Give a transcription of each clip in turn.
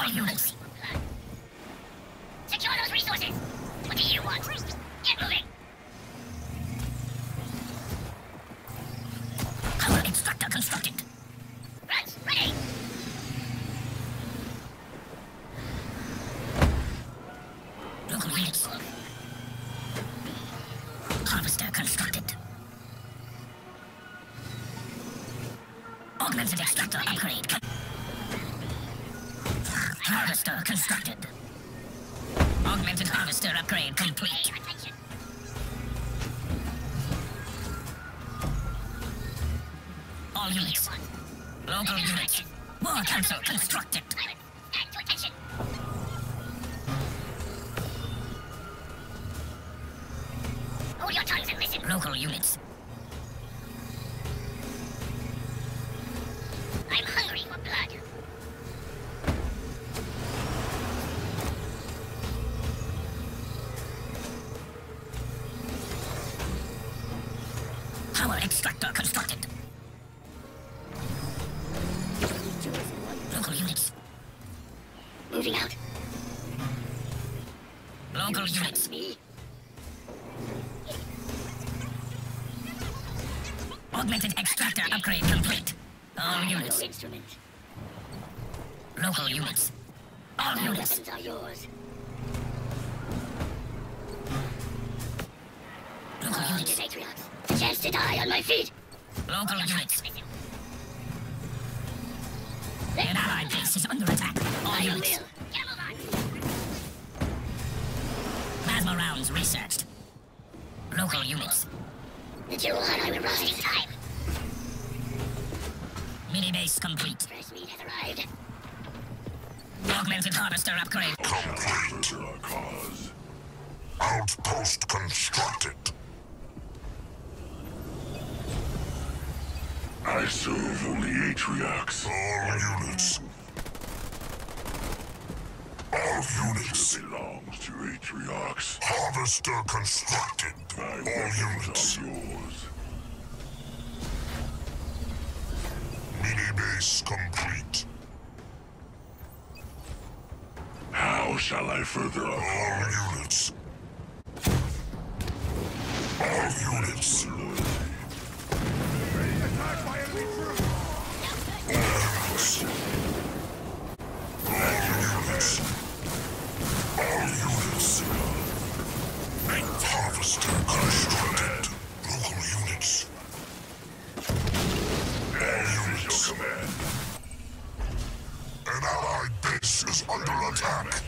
All units. Secure those resources. What do you want? Get moving. Instrument. Local units. All units. are yours. Local units. A chance to die on my feet. Local units. An allied base is under attack. All units. Base complete. Meat has arrived. Augmented harvester upgrade. Complete. Outpost constructed. I serve only Atriox. All units. All units. belongs to Atriox. Harvester constructed. All units. Are yours. Mini base complete. How shall I further All units. All units. Base is under attack.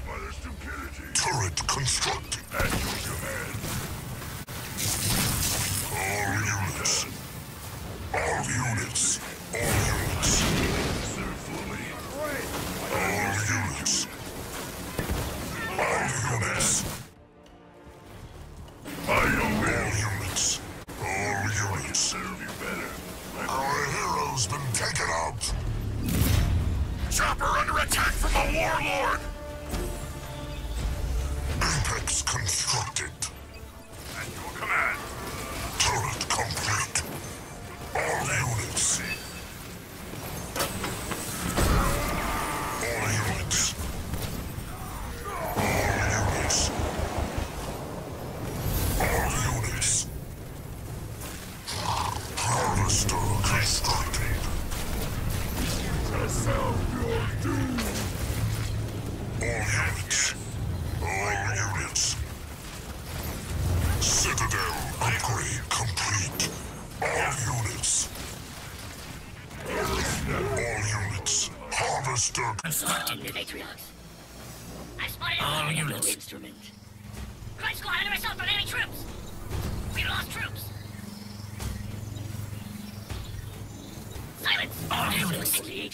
Turret constructed. At your command. All units. All units. Yourself your doom. All units. All units. Citadel upgrade complete. All units. All units. Harvester Constructed. Atriox. I spotted all units. Instrument. Grunt squad under assault from enemy troops. The.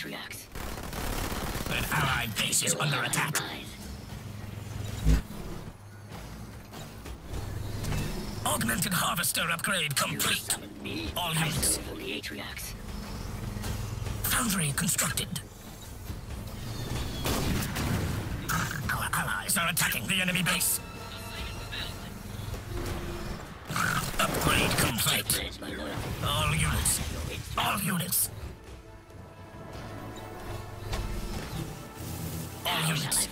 An allied base is under attack. Augmented harvester upgrade complete. All units. Foundry constructed. Our allies are attacking the enemy base. Upgrade complete. All units. All units. Units.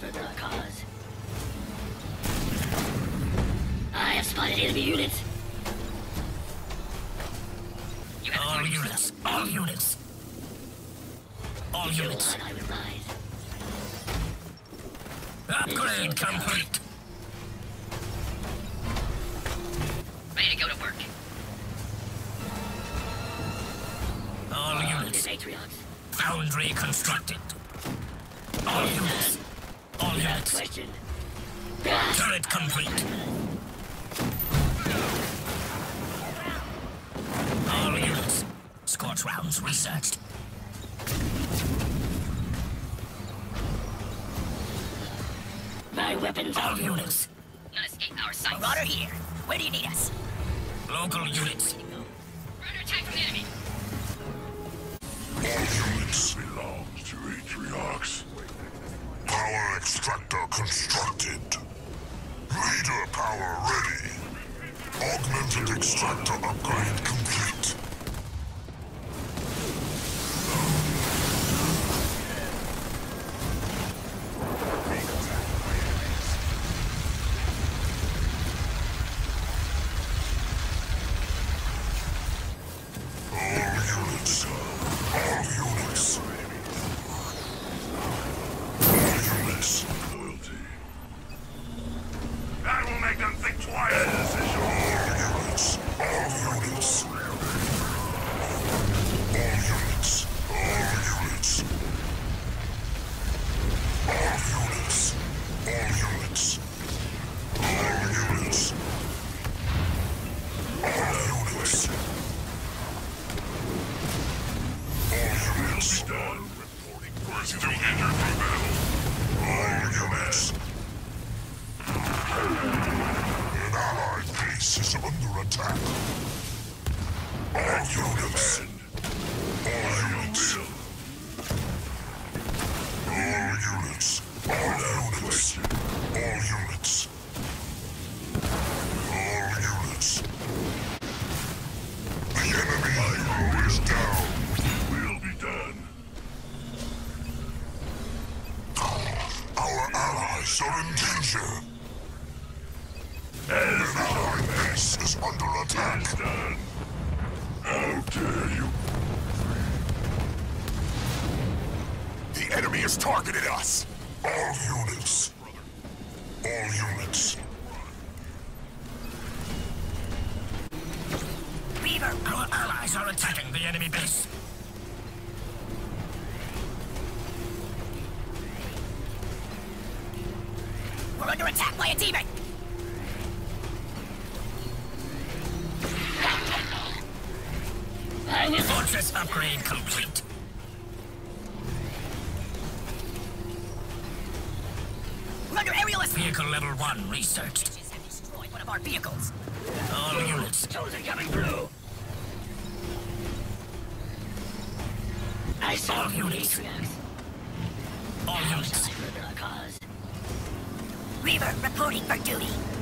I have spotted enemy units. All units. All units. All units. Upgrade complete. Ready to go to work. All units. Foundry constructed. All units. All units. Turret complete. All units. Scorch rounds researched. My weapons. All units. Not escape our sight. Marauder here. Where do you need us? Local units. We're under attack from the enemy. All units belongs to Atriox. Power extractor constructed. Leader power ready. Augmented extractor upgrade complete. Still injured from. An allied base is under attack. Under attack by a demon! Fortress upgrade complete. We're under aerial assault. Vehicle level one researched. Have destroyed one of our vehicles. All units. Chosen coming through. I saw All units. All units. Reaver reporting for duty.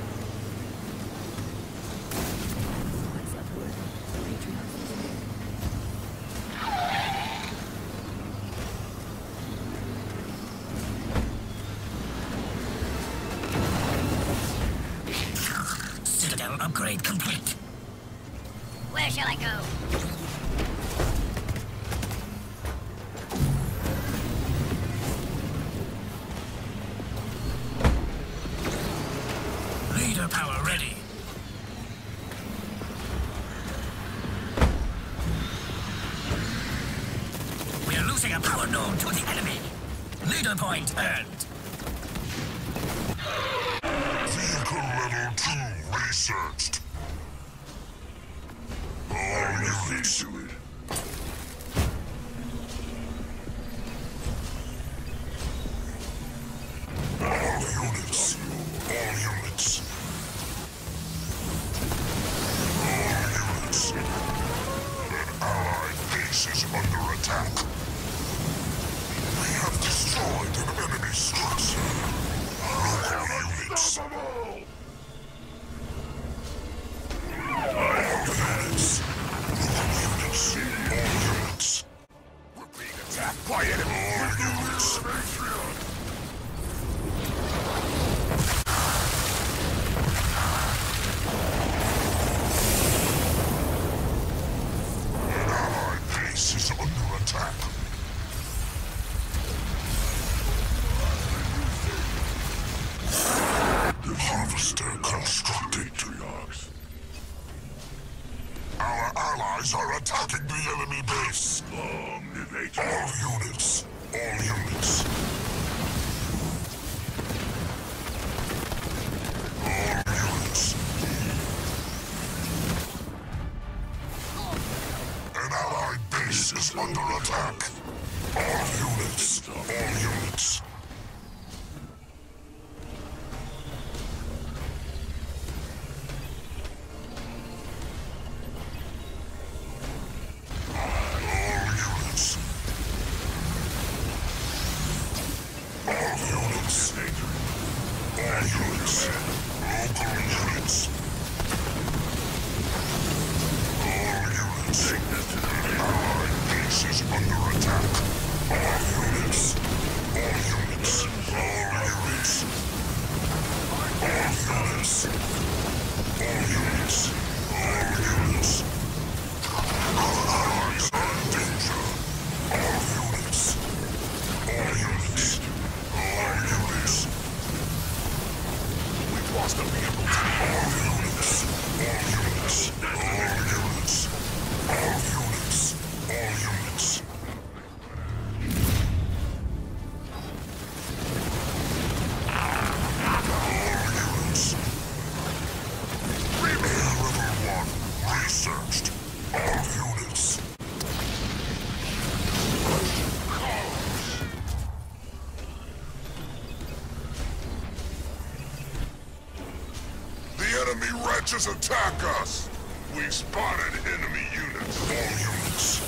Axis attack us! We spotted enemy units. All units.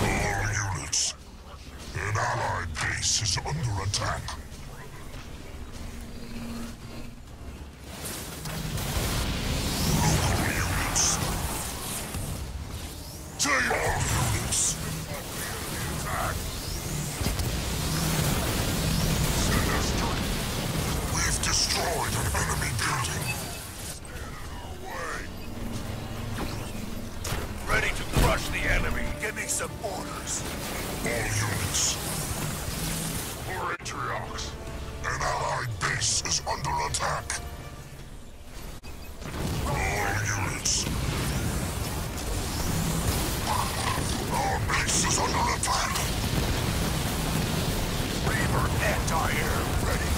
All units. An allied base is under attack. anti-air ready.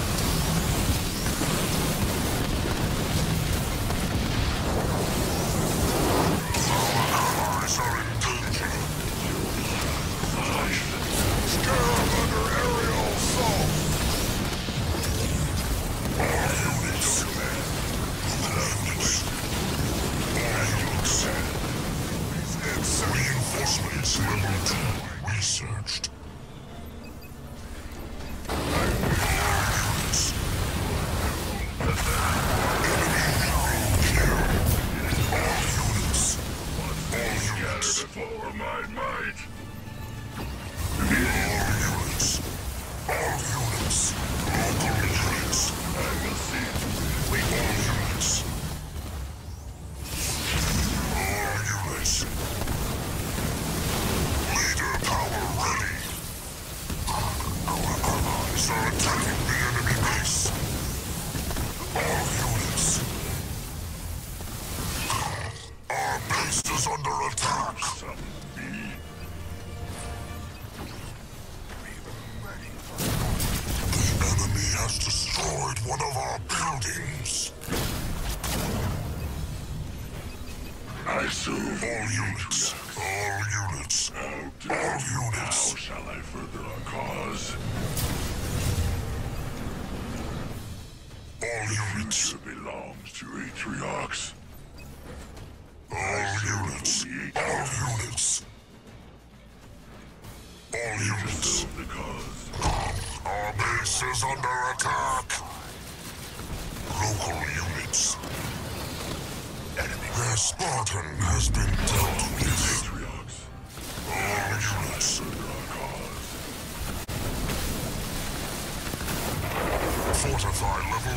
Fortify Level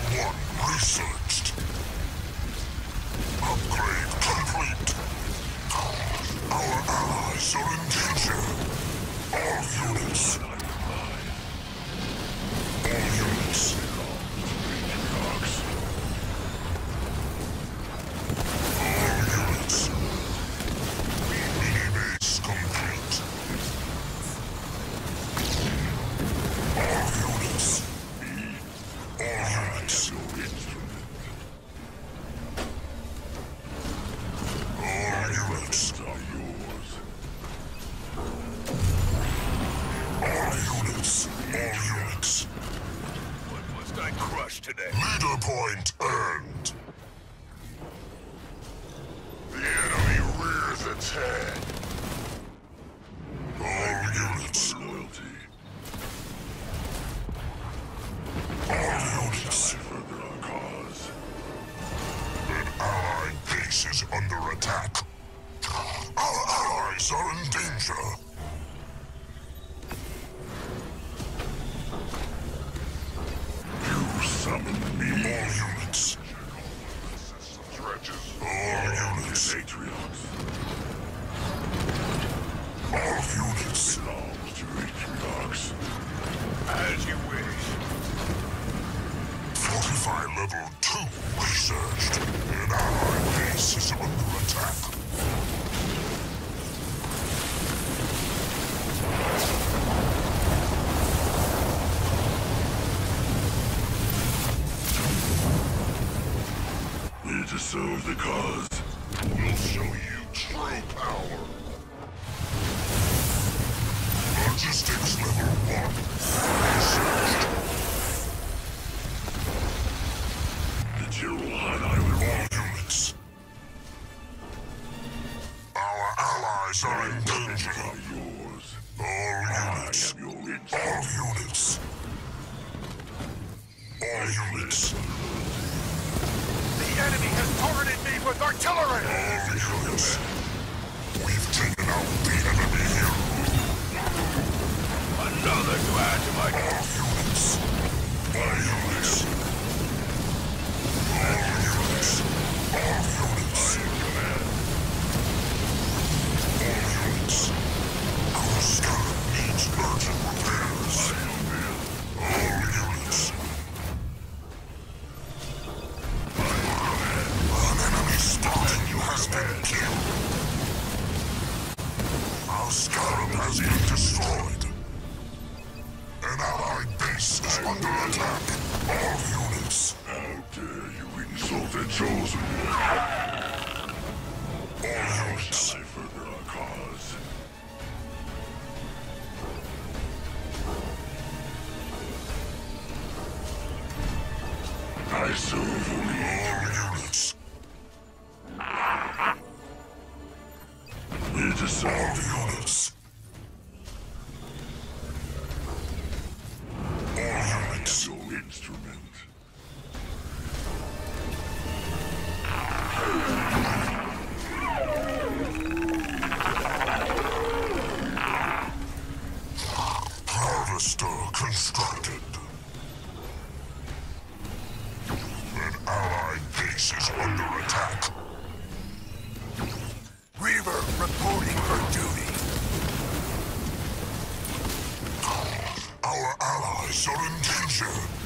1 researched. base is under attack. All units. How dare you insult the Chosen One? Our allies are in danger.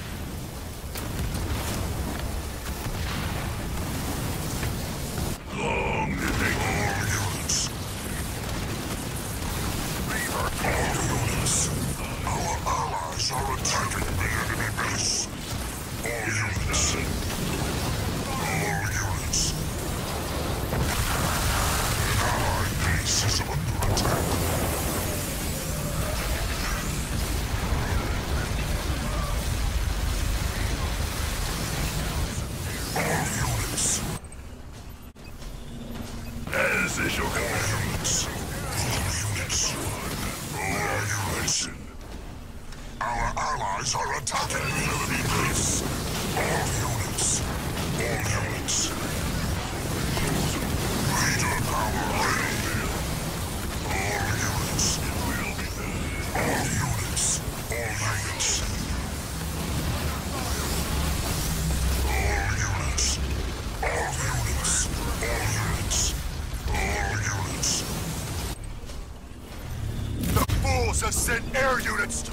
Good.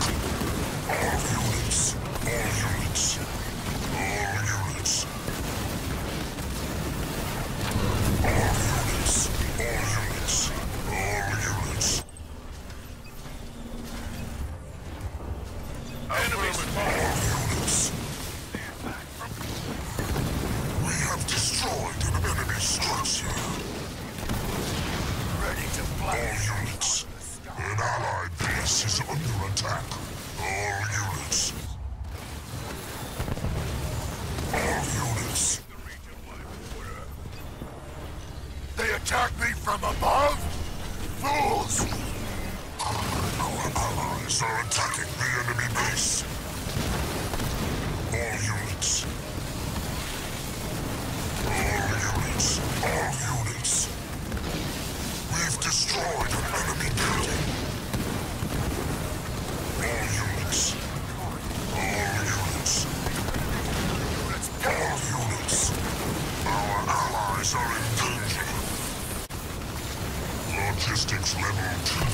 have destroyed an enemy building. All units. All units. All units. Our allies are in danger. Logistics level 2.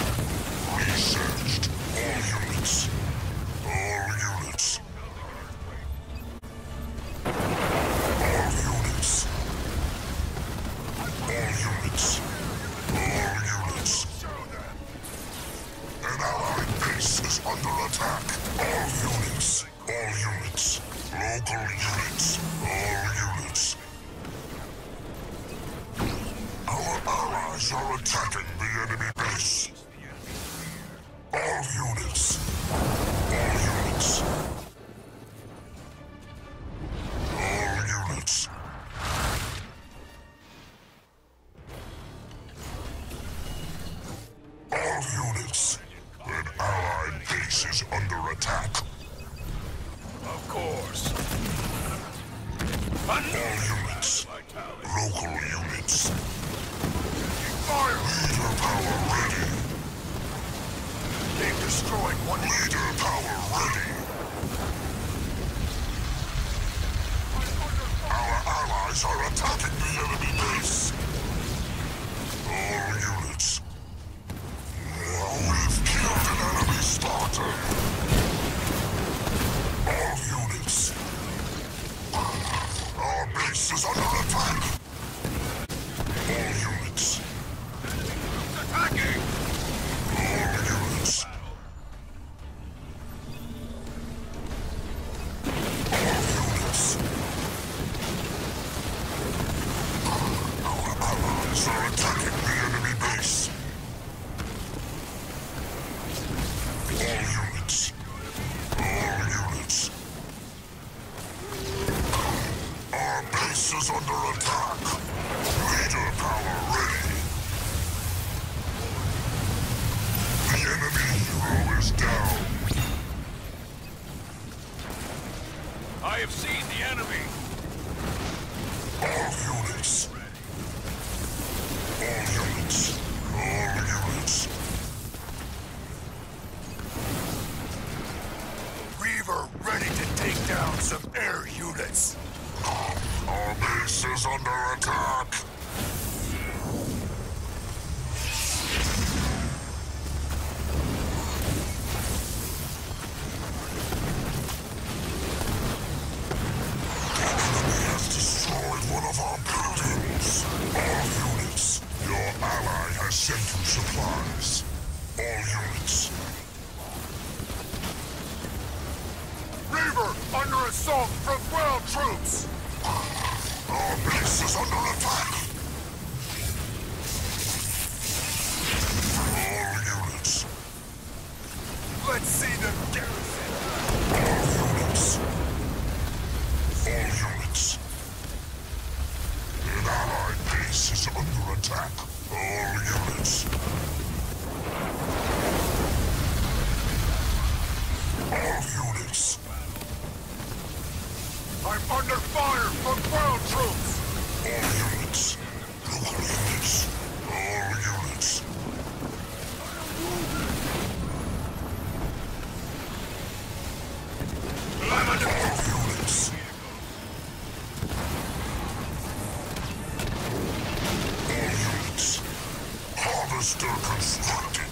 supplies. All units. Reaver under assault from ground troops! Our base is under attack! All units. Let's see them circumspected.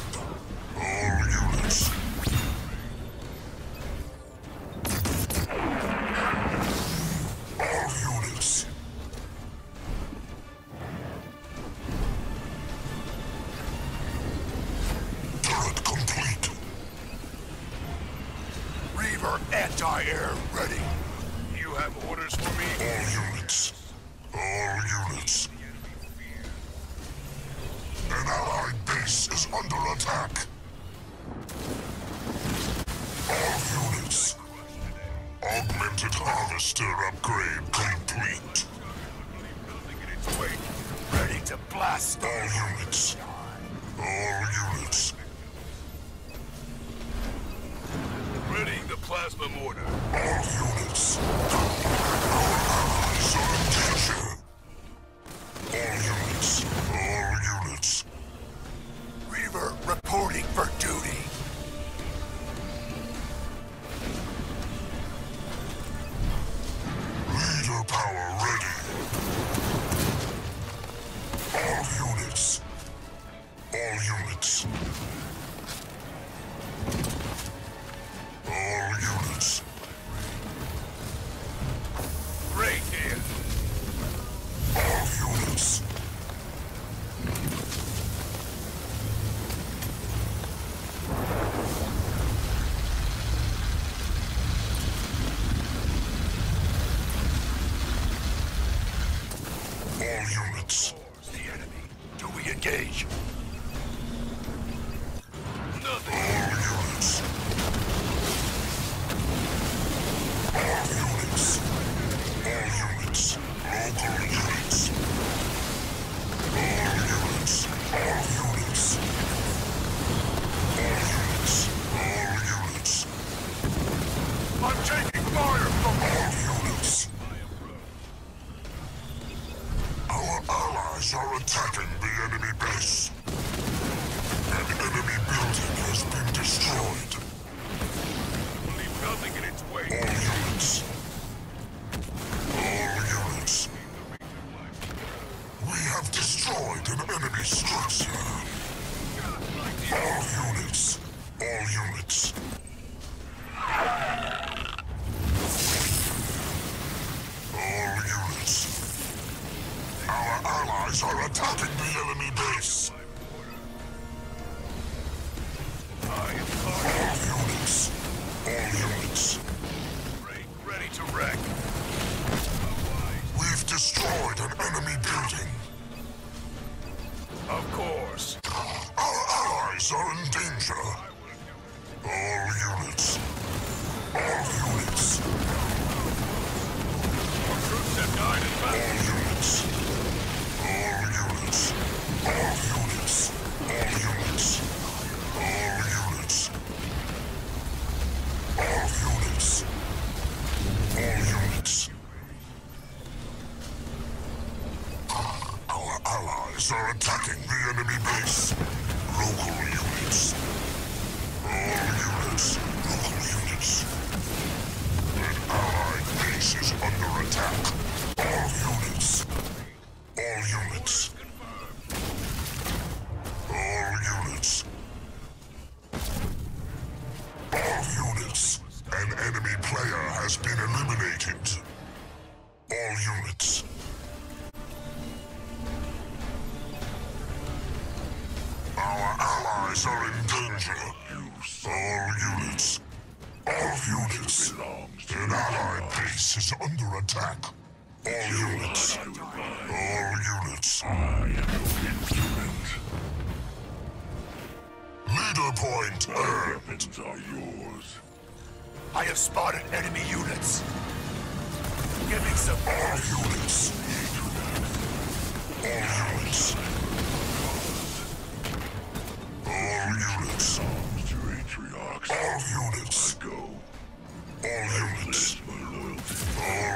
are in danger. All units. All units. Our troops have died in battle. allies are in danger. Use all units. All units. An ally base is under attack. All units. All units. I am your instrument. Leader point earned. weapons are yours. I have spotted enemy units. Giving some... All units. All units. units. Arms. All units. Go. All I units. My loyalty. All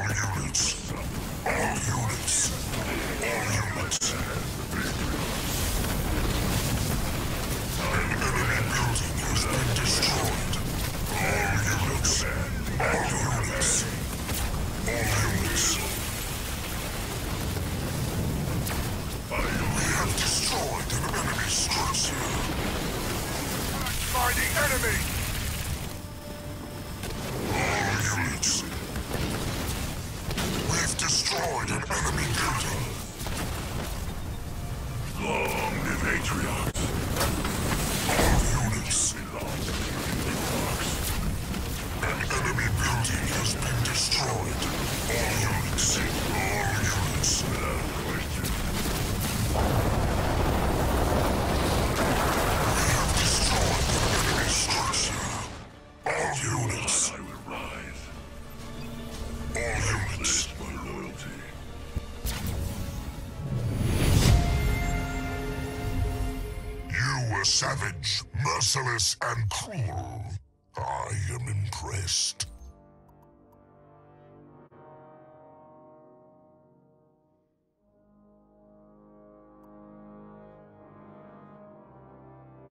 the enemy! and cruel.